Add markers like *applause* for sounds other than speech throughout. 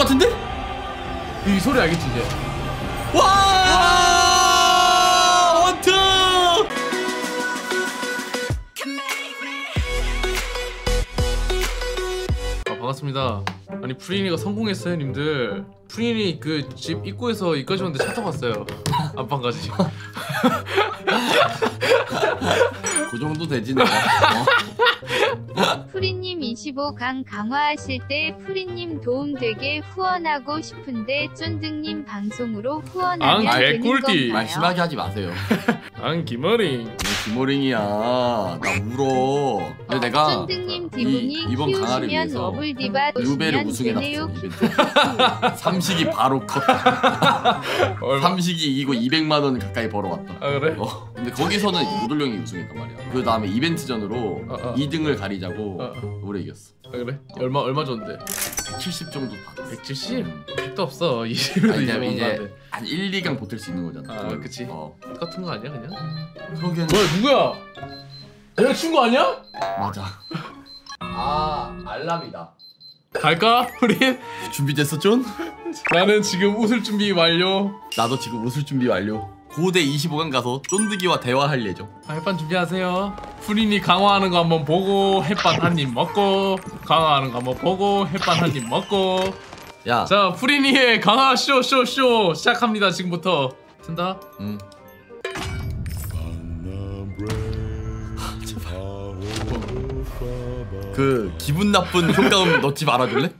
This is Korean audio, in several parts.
것 같은데? 이 소리 알겠지 이제 와! 원투! 아 반갑습니다 아니 프린이가 성공했어요 님들 프린이 그 집 입구에서 이까지 왔는데 차 타고 왔어요 안방까지 그 정도 되지 내가. 어? *laughs* 프리님 25강 강화하실 때 프리님 도움 되게 후원하고 싶은데 쫀득님 방송으로 후원하면 아, 되는 개꿀띠. 건가요? 말 심하게 하지 마세요. 안 김어링 왜 기모링이야. 나 울어. 근데 내가 쫀득님 디문이 이번 강화를 위해서 유배를 보시면 우승해놨어. 삼식이 바로 컷. 얼마 삼식이 이기고 200만 원 가까이 벌어왔다. 아 그래? 어. 근데 거기서는 노돌령이 우승했단 말이야. 그 다음에 이벤트전으로 어, 어. 2등을 가리자고 어, 어. 노래 이겼어. 아 그래? 얼마 얼마 줬는데? 170 정도 받았어. 170? 택도 없어 *laughs* 20에서 아니, 20만 이제 한 1, 2강 버틸 수 있는 거잖아. 아, 그건. 그치. 어. 똑같은 거 아니야 그냥? 그러기엔 뭐야 누구야? 내가 친구 아니야? 맞아. 아 알람이다. 갈까? *laughs* 우리? 준비됐어 존? 나는 지금 웃을 준비 완료 나도 지금 웃을 준비 완료. 고대 25강 가서 쫀득이와 대화할 예정. 아, 햇반 준비하세요 프린이 강화하는 거 한번 보고 햇반 한 입 먹고 강화하는 거 한번 보고 햇반 한 입 먹고 야. 자 프린이의 강화 쇼쇼 쇼 시작합니다 지금부터 튼다 응. 그 기분 나쁜 효과음 *laughs* 넣지 말아줄래?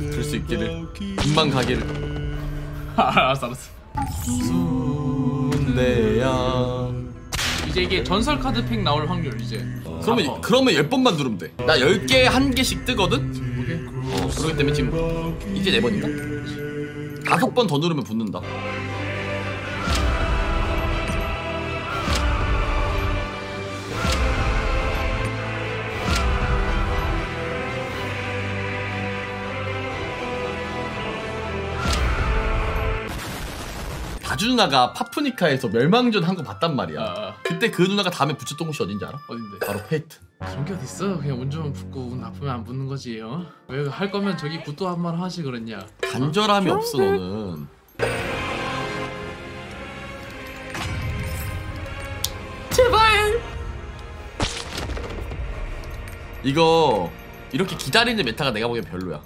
예줄수 있기를. 금방 가기를. *laughs* 알았어 알았어 순대야. 이제 이게 전설 카드 팩 나올 확률 이제 그러면 아파. 그러면 10번만 누르면 돼. 나 10개 한 개씩 뜨거든. 오케이 어, 그렇기 때문에 지금 이제 네 번인가? 다섯 번 더 누르면 붙는다. 다주 누나가 파푸니카에서 멸망전 한 거 봤단 말이야. 아, 아. 그때 그 누나가 다음에 붙였던 곳이 어딘지 알아? 어딘데 바로 페이트. 그런 게 어딨어 그냥 운 좋으면 붙고 운 나쁘면 안 붙는 거지 어? 왜 할 거면 저기 굿도 한번 하지 그랬냐 간절함이 없어 너는. 제발 이거 이렇게 기다리는 메타가 내가 보기엔 별로야.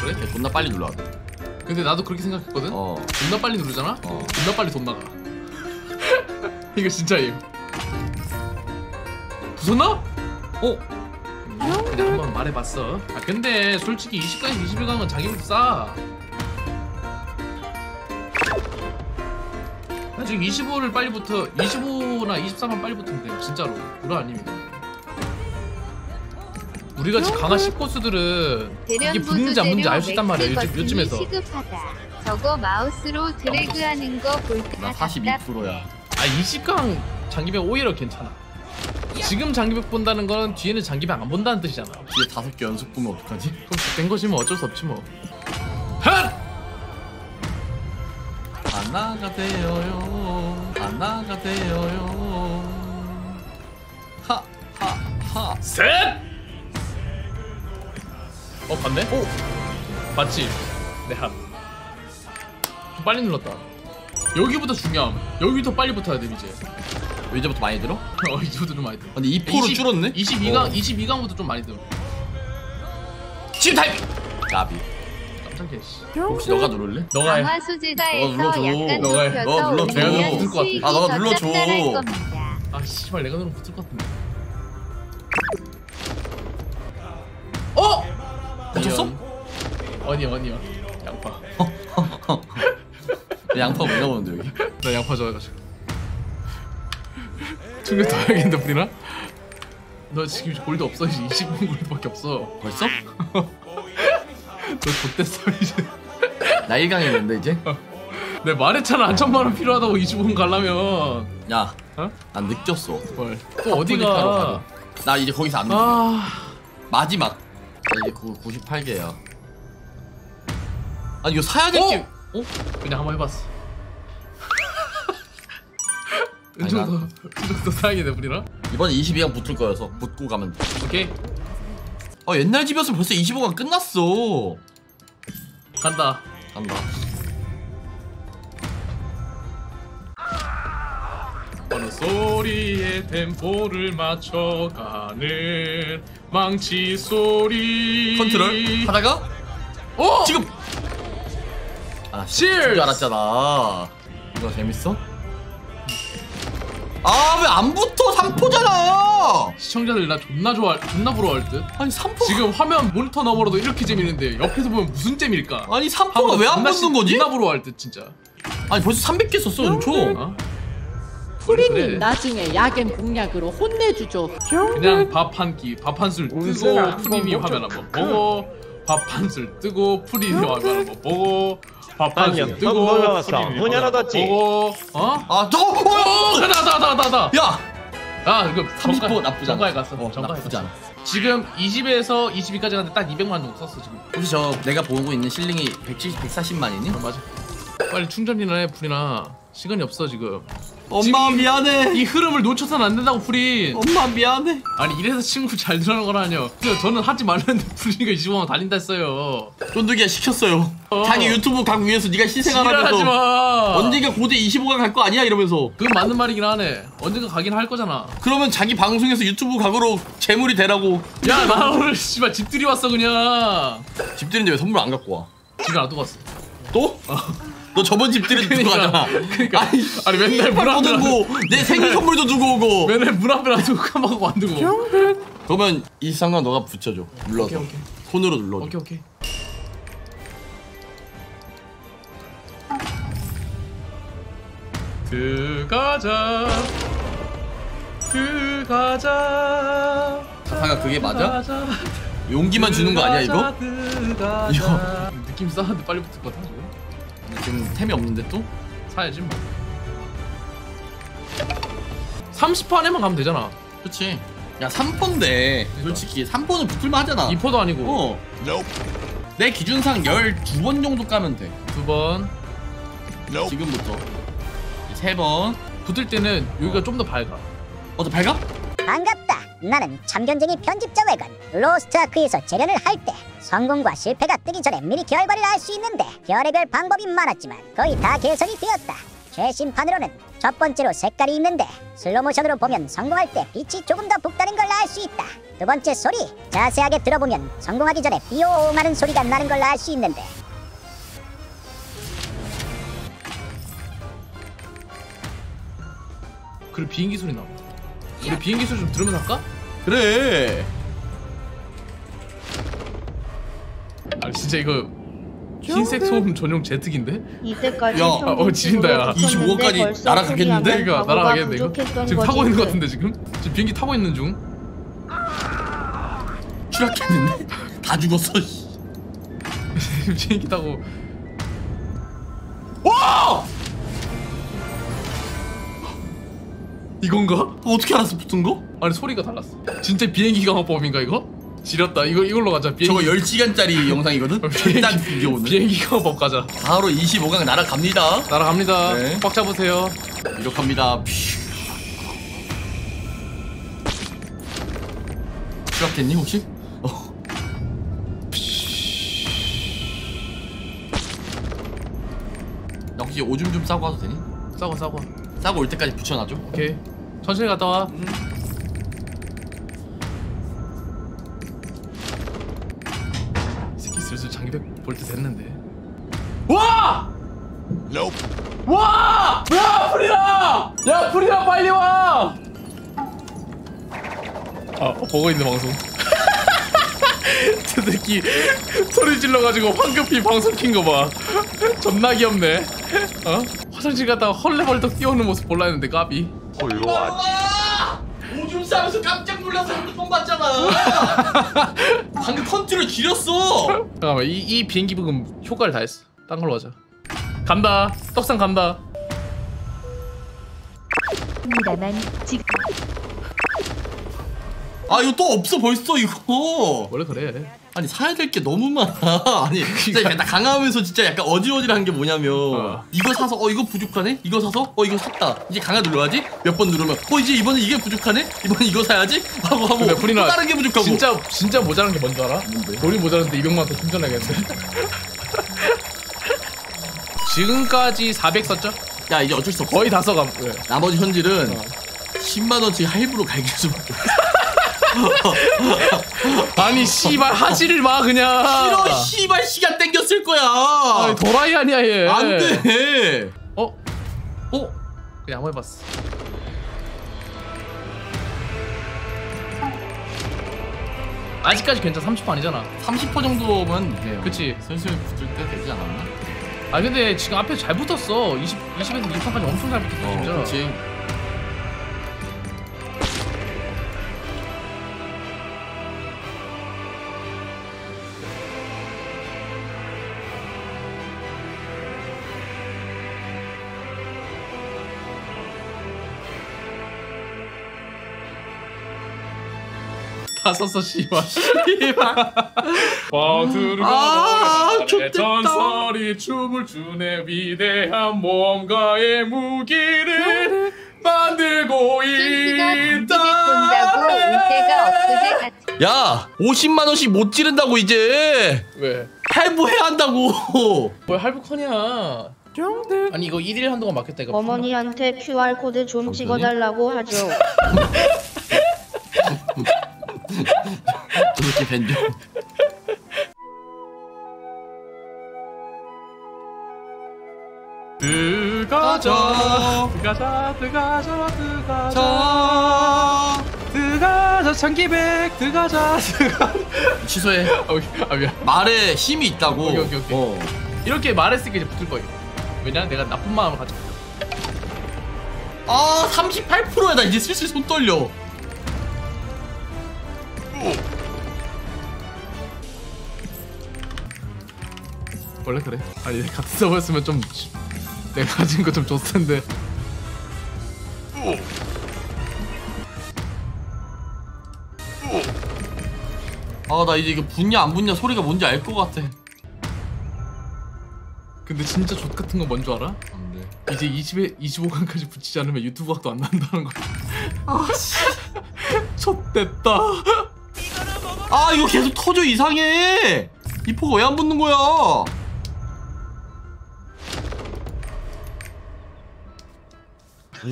그래? 존나 빨리 눌러야 돼. 근데 나도 그렇게 생각했거든 어. 존나 빨리 누르잖아? 어. 존나 빨리 돈 나가 *laughs* 이거 진짜 임 부쉈나? 어? 그냥 한번 말해봤어 아 근데 솔직히 20강에서 21강은 자기보다 싸 나 지금 25를 빨리부터 25나 23만 빨리 붙으면 돼 진짜로 불화 아닙니다 우리가 지금 강한 10고수들은 이게 붙는지 안 붙는지 알 수 있단 말이야 요즘, 요즘에서 시급하다. 저거 마우스로 드래그하는 거 볼까 나 42%야. 아 20강 장기백 오히려 괜찮아 지금 장기백 본다는 거는 뒤에는 장기백 안 본다는 뜻이잖아 뒤에 다섯 개 연속 보면 어떡하지? 그럼 된 거지 뭐 어쩔 수 없지 뭐 핫! 하나가 되어요. 하나가 되어요. 하하하. 셋! 어 봤네? 오! 봤지? 네합 좀 빨리 눌렀다 여기부터 중요함 여기부터 빨리 붙어야 돼 이제 이제부터 많이 들어? *laughs* 어 이제부터 좀 많이 들어 근데 2%로 줄었네? 22강 어. 22강부터 좀 많이 들어 지금 타이밍! 까비. 깜짝이야 씨 혹시 너가 누를래? 너가 해 강화 눌러줘. 약간 너가 해. 좁혀서 너가 눌러줘. 내가 눌러줄 것 같아. 수익이 아, 너가 더 눌러줘. 짭짤할 겁니다. 아 씨발 내가 누르면 붙을 것 같은데 어! 붙였어? 어니야 어니야 양파 *laughs* 양파 왜 나오는데 여기? 나 양파 좋아해가지고 충격 더 해야겠는데 우리나? 너 지금 골드 없어 이제 20분 골드밖에 없어 벌써? *laughs* 너 X됐어 이제 나 1강 했는데 이제? 내 말했잖아 한 천만 원 필요하다고 25분 가려면 야, 어? 난 느꼈어. 뭘? 또 어디가. 나 이제 거기서 안 느껴. 아 마지막. 그 98개야. 아니 이거 사야 될 어? 게. 어? 그냥 한번 해봤어 *laughs* 은정도 은정도 사양이네 우리랑 이번에 22강 붙을 거여서 붙고 가면 돼. 오케이 아 옛날 집이었으면 벌써 25강 끝났어. 간다. 간다. 어느 소리에 템포를 맞춰가는 망치 소리. 컨트롤 하다가 오! 지금 아! 줄 알았잖아. 이거 재밌어? 아 왜 안 붙어 3포잖아. 시청자들 나 존나 좋아, 존나 부러워할 듯. 아니 3포 지금 화면 모니터 너머로도 이렇게 재밌는데 옆에서 보면 무슨 재미일까? 아니 3포가 왜 안 붙는 거지? 존나 부러워할 듯 진짜. 아니 벌써 300개 썼어 연초. 어? 프리님 그래. 나중에 야겜 공략으로 혼내주죠. 그냥 밥 한 끼, 밥 한 술 뜨고 프리미 화면 한번 보고 밥 한 술 뜨고 프리미 화면 한번 보고 밥 한 술 뜨고. 프리미 화면. 보고 어? 아 저거 어, 어! 가다 가다 가다. 야 아, 이거 30포 나쁘지 않아. 정가에 갔어. 어, 정가에 나쁘지 갔어. 않아. 지금 20에서 22까지 갔는데 딱 200만 원 정도 썼어 지금. 혹시 저 내가 보고 있는 실링이 170, 140만이니? 어, 맞아. 빨리 충전이나 해 프리나. 시간이 없어 지금. 엄마 미안해. 이 흐름을 놓쳐서는 안 된다고 프린. 엄마 미안해. 아니 이래서 친구 잘 되는 거라뇨. 저는 하지 말라는데 프린이가 25만 달린다 했어요. 쫀득이가 시켰어요. 어. 자기 유튜브 각 위해서 네가 희생하라면서 마. 언젠가 고대 25강 갈 거 아니야 이러면서 그건 맞는 말이긴 하네. 언젠가 가긴 할 거잖아. 그러면 자기 방송에서 유튜브 각으로 재물이 되라고 야, 나 오늘 씨발 집들이 왔어 그냥. 집들인데 왜 선물 안 갖고 와? 집에 놔두고 왔어. 또? 너 저번 집들이 두고 가잖아. 그러니까. 아니, 아니, 맨날 문 앞에 뻗고 내 생일 선물도 두고 오고. *laughs* 맨날 문 앞에 놔두고 까먹고 안 두고. 그러면 이 상관 너가 붙여줘. 눌러서 오케이, 오케이. 손으로 눌러줘. 오케이 오케이. 들어가자. 들어가자. 상관 그게 맞아? 용기만 주는 거 아니야 이거? 이거. 느낌 싸는데 빨리 붙을 것 같아. 지금. 템이 없는데 또? 사야지 뭐. 30호 안에만 가면 되잖아. 그렇지. 야 3포인데 솔직히 3포는 붙을만 하잖아. 2포도 아니고 어. 내 기준상 12번 정도 까면 돼. 두 번. 지금부터. 3번. 붙을 때는 여기가 좀더 밝아. 어, 저 밝아? 반갑다. 나는 참견쟁이 편집자 외건 로스트 아크에서 재련을 할 때 성공과 실패가 뜨기 전에 미리 결과를 알 수 있는데 별의별 방법이 많았지만 거의 다 개선이 되었다. 최신판으로는 첫 번째로 색깔이 있는데 슬로모션으로 보면 성공할 때 빛이 조금 더 붉다는 걸 알 수 있다. 두 번째 소리 자세하게 들어보면 성공하기 전에 비오오하는 소리가 나는 걸 알 수 있는데 그리고 비행기 소리 나. 우리 비행기 소리 좀 들으면서 할까? 그래. 아 진짜 이거 흰색 소음 전용 제트기인데? 이때까지 야, 어, *laughs* 지린다, 야. 25 까지 벌써 날아가겠는데? 그러니까 날아가겠네 이거. 지금 타고. 있는 것 같은데 지금? 지금 비행기 타고 있는 중. 추락했는데? 다 죽었어. 씨. *laughs* 비행기 타고 와! 이건가? 어떻게 알았어 붙은 거? 아니 소리가 달랐어. 진짜 비행기 강화법인가 이거? 지렸다. 이거 이걸로 가자. 저거 *laughs* 비행기 10시간짜리 영상이거든? 일단 비디오 오늘 비행기 강화법 가자. 바로 25강 날아갑니다 날아갑니다. 네. 꽉 잡으세요. 이렇게합니다 추락했니 혹시? 어. 나 혹시 오줌 좀 싸고 와도 되니? 싸고 싸고. 싸고 올 때까지 붙여놔줘 오케이. 천천히 갔다 와. 이 새끼 슬슬 장기백 볼 때 됐는데. 와! 와! 야 프리라! 야 프리라 빨리 와! 아 보고 있는 방송. *laughs* 저 새끼 소리 질러가지고 황급히 방송 킨 거 봐. *laughs* 존나 귀엽네. 어? 화장실 갔다가 헐레벌떡 뛰어오는 모습 볼라 했는데 까비. 아! 오줌 싸면서 깜짝 놀라서 핸드폰 봤잖아 *laughs* 방금 컨트롤 지렸어 잠깐만 이, 이 비행기 브금 효과를 다 했어. 딴 걸로 가자. 간다. 떡상 간다. 합니다만 지금 아 이거 또 없어 벌써 이거 원래 그래. 아니 사야 될 게 너무 많아 *laughs* 아니 진짜 나 강화하면서 진짜 약간 어지러지한 게 뭐냐면 어. 이거 사서 어 이거 부족하네 이거 사서 어 이거 샀다 이제 강화 눌러야지 몇 번 누르면 어 이제 이번엔 이게 부족하네 이번엔 이거 사야지 *laughs* 하고 하고 또 다른 게 부족하고 진짜 진짜 모자란 게 뭔지 알아? 뭔데? 돈이 모자란데 200만 원더 충전해야겠네. *laughs* 지금까지 400 썼죠? 야 이제 어쩔 수 없어 거의 다 써감. 네. 나머지 현질은 어. 10만 원씩 할부로 갈길 수밖에 없어 *laughs* 아니 씨발 하지를 마 그냥. 싫어 씨발 시간 땡겼을 거야 아니, 도라이 아니야 얘. 안 돼 어? 어? 그냥 한번 해봤어. 아직까지 괜찮아. 30분 아니잖아. 30% 정도면 이제 그치. 슬슬 붙을 때 되지 않았나? 아 근데 지금 앞에 잘 붙었어. 20, 20에서 23까지 엄청 잘 붙었어 어 진짜. 그렇 다 썼어 씨발. 아, 바들과 좋겠다. 전설이 춤을 추네 위대한 모험가의 무기를 만들고 있다. 야 50만 원씩 못 지른다고 이제 왜? 할부해야 한다고 뭐 할부커냐? 아니 이거 1일 한동안 막혔다 이거. 어머니한테 QR코드 좀 찍어달라고 하죠. *laughs* 그렇게 벤죠 들어가자 들어가자 들어가자 들어가자 자 들어가자 장기백 들어가자 취소해 아 미안. 말에 힘이 있다고. 오케이, 오케이, 오케이. 어. 이렇게 말했으니까 이제 붙을 거예요. 왜냐 내가 나쁜 마음을 가지고. 아 38%야 나 이제 슬슬 손 떨려 원래 그래 아니 같은 서버였으면 좀 내가 가진 거 좀 줬을 텐데 아 나 이제 이거 붙냐 안 붙냐 소리가 뭔지 알 것 같아 근데 진짜 족 같은 건뭔줄 알아? 안돼 이제 20에 25강까지 붙이지 않으면 유튜브 각도 안 난다는 거. 아씨, 좆됐다. *laughs* 아 이거 계속 터져 이상해 이 포가 왜 안 붙는 거야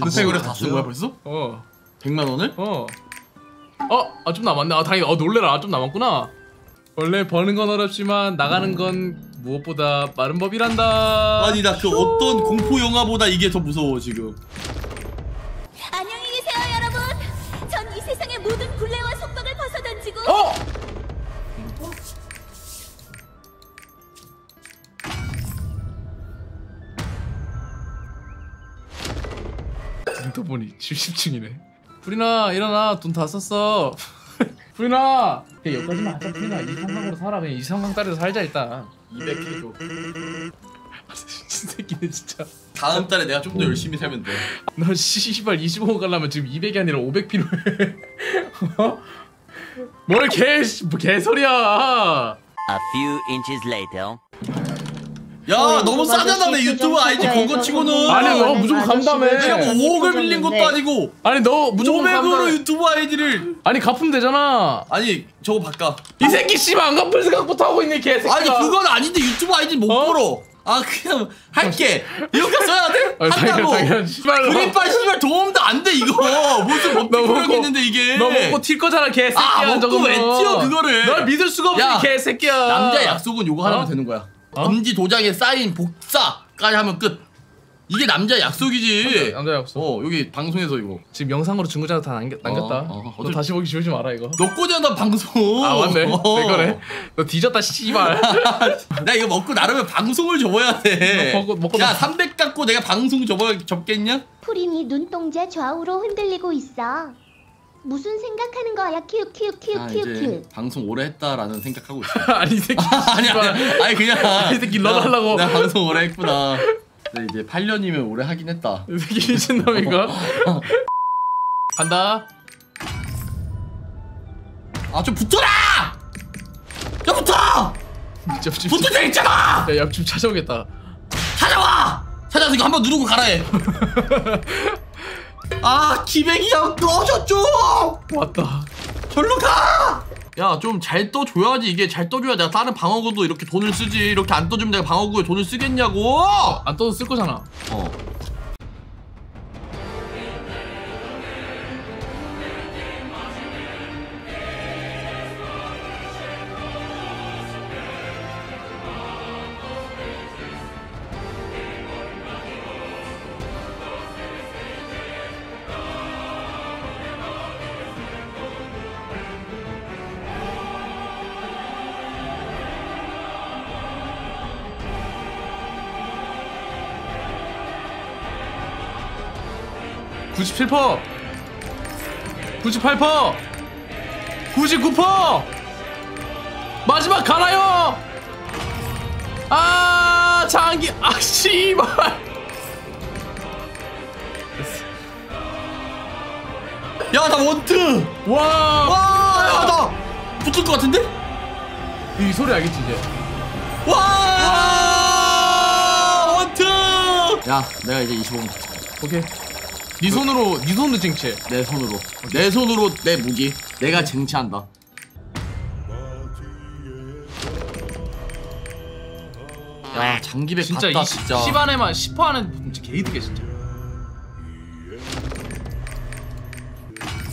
핫팩으로 다쓴 거야 벌써? 어, 100만 원을? 어, 어, 아 좀 남았네. 아 다행이다. 어 놀래라. 아, 좀 남았구나. 원래 버는 건 어렵지만 나가는 건 무엇보다 빠른 법이란다. 아니 나 그 어떤 공포 영화보다 이게 더 무서워 지금 70층이네. 프리나 일어나 돈 다 썼어. *laughs* 프리나. 야 여기까지만 하자 프리나 이 상황으로 살아 그냥 이 상황 따라서 살자 일단. 200 해줘 미친 새끼네 진짜. 다음 달에 내가 좀 더 열심히 살면 돼너 씨발 25억 가려면 지금 200이 아니라 500 필요해. *laughs* 어? 뭘 개, 뭐 개소리야. A few inches later. 야 어, 너무 싸잖아 내. 유튜브 아이디 건거 치고는 아니, 너 무조건 감담해. 내가 뭐 5억을 빌린 것도 네. 아니고 아니 너 무조건 500으로 감당해. 유튜브 아이디를 아니 갚으면 되잖아. 아니 저거 바꿔 이 새끼 씨발 안 갚을 생각부터 하고 있네 개새끼가. 아니 그건 아닌데 유튜브 아이디 못 어? 벌어 아 그냥 할게 이렇게 써야 돼? 당연- 한다고 당연- 씨발, 도움도 안 돼 이거 무슨 효력있는데 이게 너 먹고 튈 거잖아 개새끼야. 아, 먹고. 왜 튀어, 그거를. 널 믿을 수가 없지 야, 개새끼야. 남자 약속은 요거 하나면 어? 되는 거야 어? 엄지 도장에 사인 복사까지 하면 끝 이게 남자 약속이지 남자 약속. 어 여기 방송에서 이거 지금 영상으로 중고자도 다 남겼, 남겼다. 어, 어, 너 어쩔- 다시 보기 싫지 마라 이거. 너 꼬잖아 방송 아 맞네. 어. 내 거네. 너 뒤졌다 씨발. *laughs* 나 이거 먹고 나름의 방송을 접어야 돼. 먹고- 먹고 야, 나- 300 갖고 내가 방송 접어 접겠냐? 프린이 눈동자 좌우로 흔들리고 있어. 무슨 생각하는 거야? 큐 큐 큐 아, 큐 이제 큐. 방송 오래 했다라는 생각하고 있어. *laughs* 아니 이 새끼. 아니 씨발. 아니 아니 그냥 *laughs* 이 새끼 너 달라고. 나 방송 오래 했구나. 근데 이제 8년이면 오래 하긴 했다. *laughs* 이 새끼 미친놈인가? 간다. 아 좀 붙어라! 야 붙어! 옆집 붙을 때 있잖아! 야 옆집 찾아오겠다. 찾아와! 찾아서 이거 한번 누르고 가라 해. 아 기백이야 꺼져 좀! 왔다. 절로 가! 야 좀 잘 떠줘야지 이게 잘 떠줘야 내가 다른 방어구도 이렇게 돈을 쓰지 이렇게 안 떠주면 내가 방어구에 돈을 쓰겠냐고 안 떠도 쓸 거잖아 어 구십칠 퍼. 98 퍼. 99 퍼. 마지막 가나요. 아 장기 아 씨발. 야 나 원트. 와. 와야나 붙을 것 같은데? 이 소리 알겠지 이제? 와. 원트. 야 내가 이제 25분 오케이 네 손으로 네 손으로 쟁취해. 내 손으로. 내 손으로 내 무기. 내가 쟁취한다. 야 장기백 진짜 이 진짜. 10 안에만 10퍼 안에 진짜 개이득해 진짜.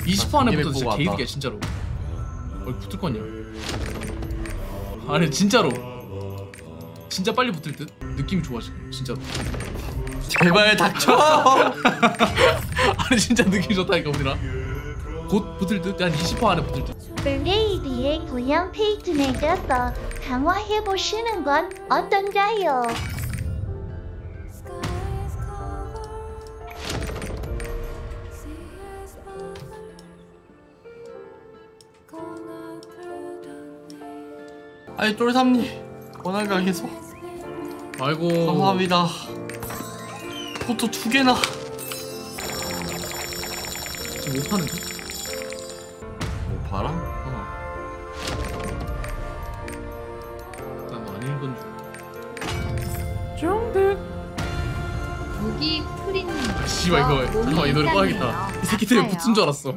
20퍼 안에 장기백 붙어도 진짜 개이득해. 진짜로. 어이 붙을 거냐. 아니 진짜로. 진짜 빨리 붙을 듯? 느낌이 좋아 지금 진짜로 제발 닥쳐. *laughs* 아니 진짜 느낌이 좋다니까 우리랑. 곧 붙을 듯한 20퍼 안에 붙을 듯. 블레이드의 고향 페이튼 내려서 강화해보시는 건 어떤가요? 아니 똘삼님. 원활가 계속. 아이고. 감사합니다 포토 두 개나. 지금 못 파는데? 뭐 봐라 난안 읽은 줄 무기 프리님. 아, 씨발 이거 잠깐만 이 노래 꺼야겠다. 이 새끼 때문에 붙은 줄 알았어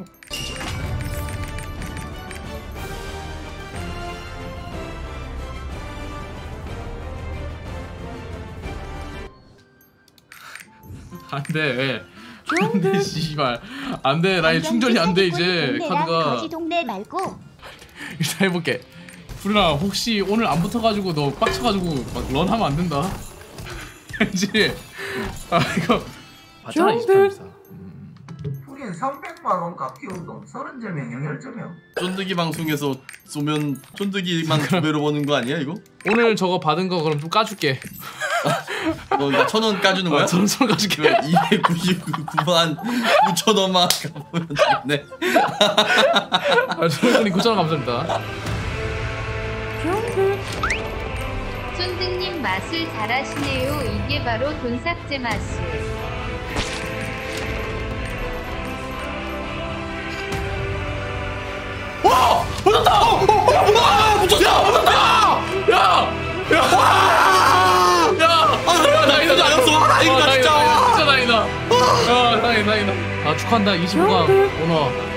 안돼. 안돼 씨발. 안돼 나 이제 충전이 안 돼 이제. 카드가. 거지 동네 말고. *laughs* 일단 해볼게. 불나 혹시 오늘 안 붙어가지고 너 빡쳐가지고 막 런하면 안 된다. *laughs* 알지? 아 이거. 맞잖아 23, 24 우린 300만 원 깎기 운동 30점이야 영열점이야 쫀득이 방송에서 쏘면 쫀득이만 두 배로 버는 거 아니야 이거? 오늘 저거 받은 거 그럼 좀 까줄게 너 천원 까주는 거야? 어, 저런 소 까줄게 299만 9천 원만 갚으면 되겠네 아, 저분이 9천원 감사합니다 쫀득님 맛을 잘하시네요. 이게 바로 돈삭제 맛이에요. 붙었다! 어, 어, 야 뭐야! 붙었다! 붙었다! 야! 야! 와! 야! 아, 다행이다 아니었어. 아, 다행이다, 진짜. 다행이다, 진짜 다행이다 야 다행이다 다행이다 아 축하한다 25강 오너 어? 옆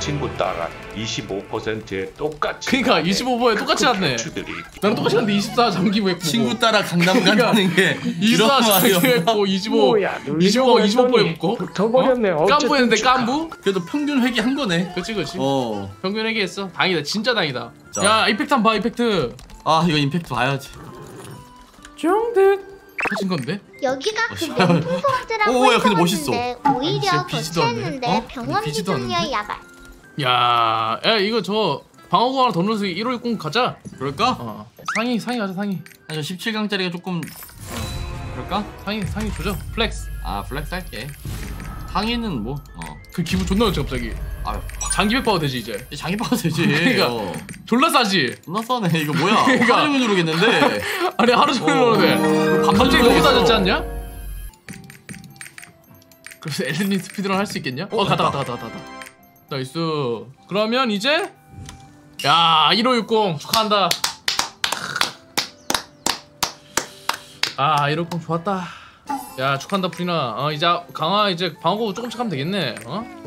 친구 따라 25%에 똑같이 그니까 25%에 똑같이 났네 추들이 나는 똑같이 났는데 24 장기부 했고 친구 따라 강남 간다는 게24 이런 장기부 말이야 했고 25 25가 25%에 붙고 붙어버렸네. 어? 깐부 했는데 깐부? 그래도 평균 회기 한 거네 그치 그치 어. 평균 회계했어 다행이다 진짜 다행이다 자. 야 이펙트 한번 봐 이펙트 아 이거 임팩트 봐야지 터진 건데? 여기가 그 어, 명품포즈라고 오, 야, 근데 멋있어. 아, 오히려. 거치했는데 어? 병원 않는데? 야발 야, 야 이거 저 방어구 하나 더 넣어서 1호60 가자 그럴까? 어 상위 상위 가자 상위 아니 17강짜리가 조금 어, 그럴까? 상위 상위 조져 플렉스 아 플렉스 할게 상의는 뭐 어. 그 기분 존나 좋지 갑자기 아 장기백 봐도 되지 이제 장기 봐도 되지 *laughs* 그러니까. 어. 졸라 싸지 존나 싸네 이거 뭐야 *laughs* 그러니까. 하루 종일 누르겠는데 *laughs* 아니 하루 종일 어. 반반 갑자기 너무 싸졌지 않냐? 그래서 엘리님 speedrun 할 수 있겠냐? 어 갔다 갔다 갔다 갔다 나이스. 그러면 이제 야 1560 축하한다. 아 1560 좋았다. 야 축하한다 프리나. 어 이제 강화 이제 방어구 조금씩 하면 되겠네 어?